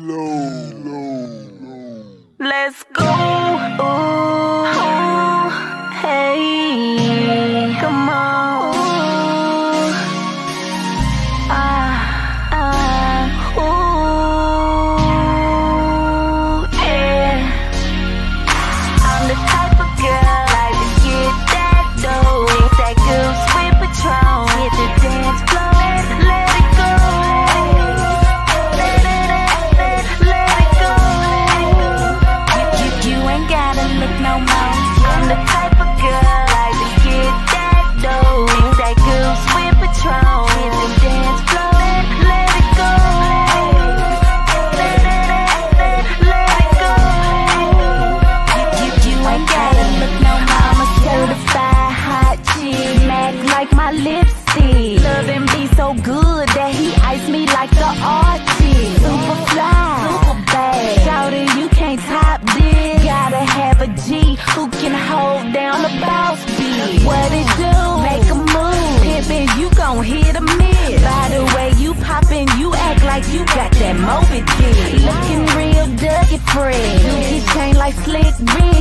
low, low, low. Let's go. Ooh, hey, come on. tipsy. Love him be so good that he iced me like the Archie. Super fly, super bad. Shouty, you can't top this. Gotta have a G who can hold down the boss beat. What it do? Make a move. Pippin', you gon' hit a miss. By the way, you poppin', you act like you got that Moby Dick. Looking real Dougie Fred. You just chain like slick Rick.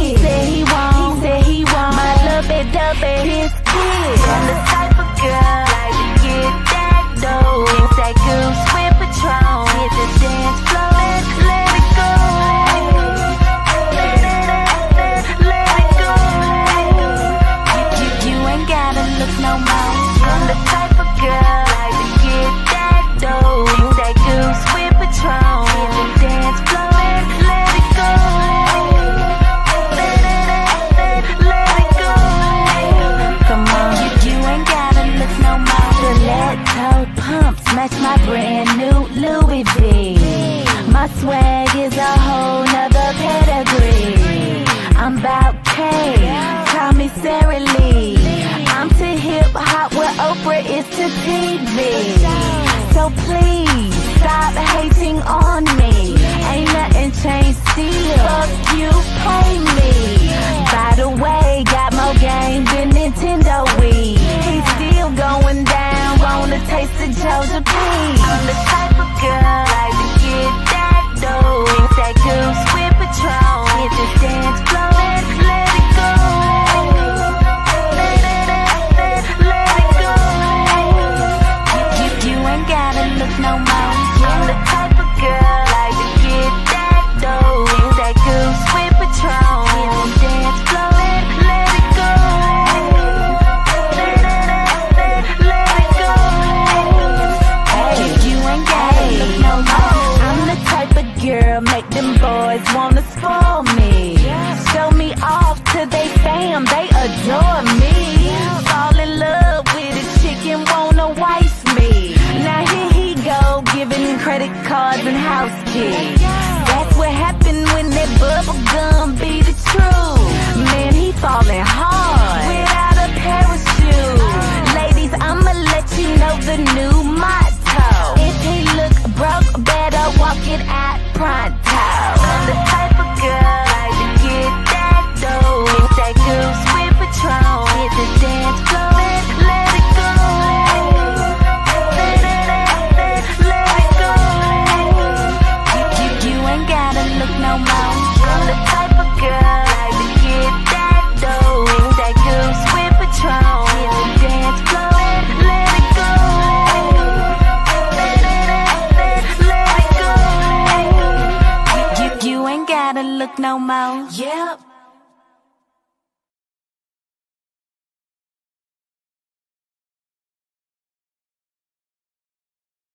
Joey B. My swag is a whole nother pedigree. I'm about K, call me Sara Lee. I'm to hip hop where Oprah is to TV. boys wanna spoil me. Show me off to they fam, they adore me. Fall in love with a chicken, wanna wife me. Now here he go, giving credit cards and house keys. mau. Yeah.